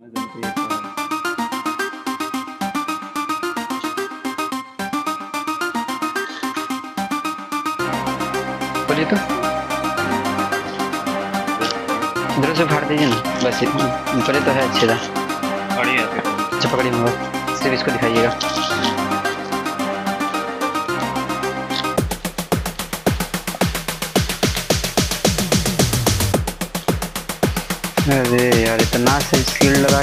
बोलिए तो। इधर से फाड़ दीजिए ना। बस पहले तो है अच्छे था बढ़िया। अच्छा पकड़िए मगर सिर्फ़ इसको दिखाइएगा। अरे यार इतना से स्किल लगा